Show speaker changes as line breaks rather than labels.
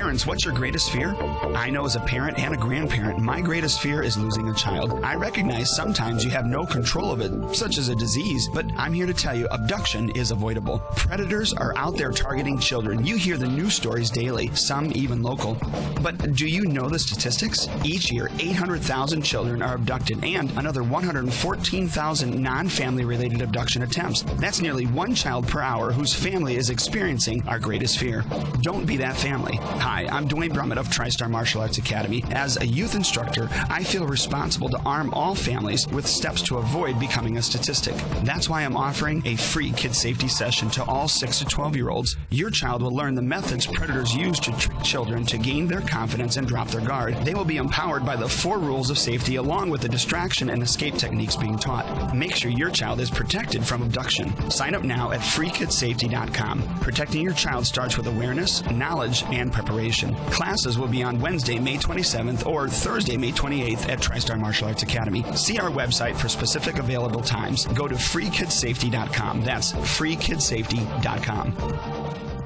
Parents, what's your greatest fear? I know as a parent and a grandparent, my greatest fear is losing a child. I recognize sometimes you have no control of it, such as a disease, but I'm here to tell you abduction is avoidable. Predators are out there targeting children. You hear the news stories daily, some even local. But do you know the statistics? Each year, 800,000 children are abducted and another 114,000 non family related abduction attempts. That's nearly one child per hour whose family is experiencing our greatest fear. Don't be that family. Hi, I'm Duane Brumitt of TriStar Martial Arts Academy. As a youth instructor, I feel responsible to arm all families with steps to avoid becoming a statistic. That's why I'm offering a free kid safety session to all 6 to 12 year olds. Your child will learn the methods predators use to trick children to gain their confidence and drop their guard. They will be empowered by the four rules of safety along with the distraction and escape techniques being taught. Make sure your child is protected from abduction. Sign up now at freekidsafety.com. Protecting your child starts with awareness, knowledge, and preparation. Classes will be on Wednesday, May 27th or Thursday, May 28th at TriStar Martial Arts Academy. See our website for specific available times. Go to freekidsafety.com. That's freekidsafety.com.